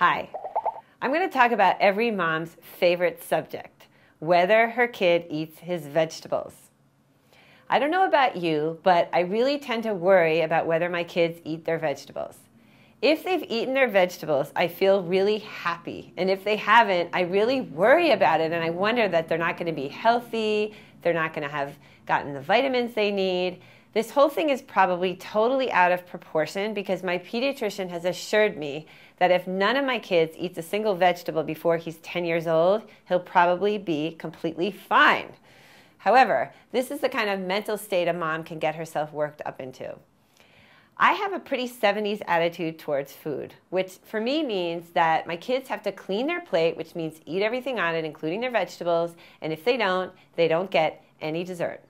Hi, I'm going to talk about every mom's favorite subject whether her kid eats his vegetables. I don't know about you, but I really tend to worry about whether my kids eat their vegetables. If they've eaten their vegetables, I feel really happy. And if they haven't, I really worry about it and I wonder that they're not going to be healthy, they're not going to have gotten the vitamins they need. This whole thing is probably totally out of proportion because my pediatrician has assured me that if none of my kids eats a single vegetable before he's 10 years old, he'll probably be completely fine. However, this is the kind of mental state a mom can get herself worked up into. I have a pretty 70s attitude towards food, which for me means that my kids have to clean their plate, which means eat everything on it, including their vegetables, and if they don't, they don't get any dessert.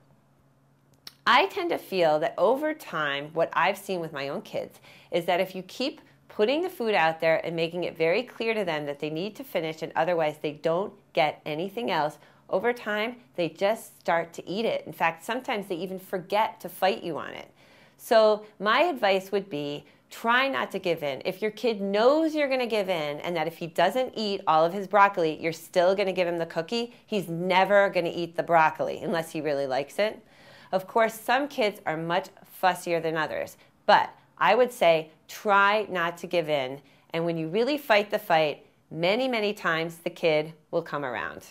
I tend to feel that over time, what I've seen with my own kids is that if you keep putting the food out there and making it very clear to them that they need to finish and otherwise they don't get anything else, over time they just start to eat it. In fact, sometimes they even forget to fight you on it. So, my advice would be try not to give in. If your kid knows you're going to give in and that if he doesn't eat all of his broccoli, you're still going to give him the cookie, he's never going to eat the broccoli unless he really likes it. Of course, some kids are much fussier than others, but I would say try not to give in. And when you really fight the fight, many, many times the kid will come around.